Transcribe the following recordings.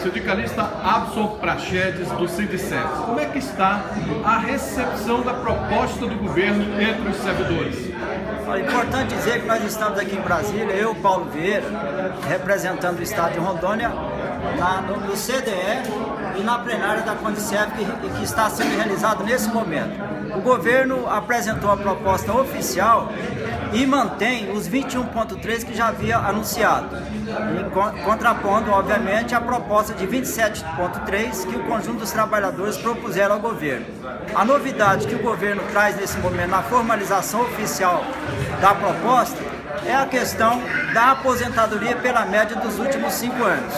Sindicalista Abson Prachedes, do Sindicet. Como é que está a recepção da proposta do governo entre os servidores? É importante dizer que nós estamos aqui em Brasília, eu, Paulo Vieira, representando o Estado de Rondônia, na, no, no CDE e na plenária da Condicef que, que está sendo realizado nesse momento. O governo apresentou a proposta oficial e mantém os 21,3 que já havia anunciado, contrapondo, obviamente, a proposta de 27,3 que o conjunto dos trabalhadores propuseram ao governo. A novidade que o governo traz nesse momento na formalização oficial da proposta é a questão da aposentadoria pela média dos últimos cinco anos.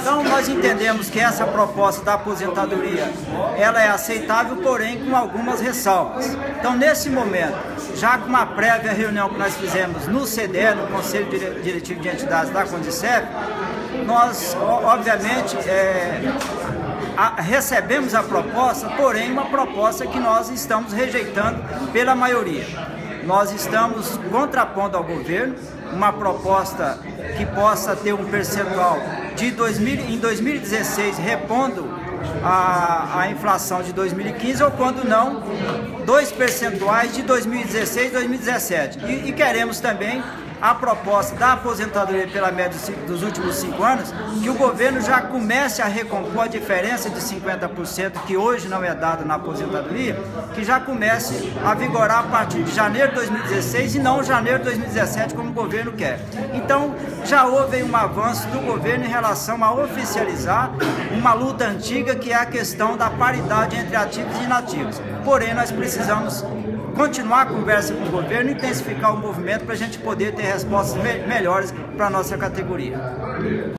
Então nós entendemos que essa proposta da aposentadoria ela é aceitável, porém com algumas ressalvas. Então nesse momento, já com uma prévia reunião que nós fizemos no CDE, no Conselho Diretivo de Entidades da Condicef, nós obviamente é, a, recebemos a proposta, porém uma proposta que nós estamos rejeitando pela maioria. Nós estamos contrapondo ao governo uma proposta que possa ter um percentual de 2000, em 2016 repondo a, a inflação de 2015 ou quando não, dois percentuais de 2016 e 2017. E, e queremos também a proposta da aposentadoria pela média dos últimos cinco anos, que o governo já comece a recompor a diferença de 50% que hoje não é dado na aposentadoria, que já comece a vigorar a partir de janeiro de 2016 e não janeiro de 2017 como o governo quer. Então já houve um avanço do governo em relação a oficializar uma luta antiga que é a questão da paridade entre ativos e inativos. Porém, nós precisamos continuar a conversa com o governo, intensificar o movimento para a gente poder ter respostas me melhores para a nossa categoria.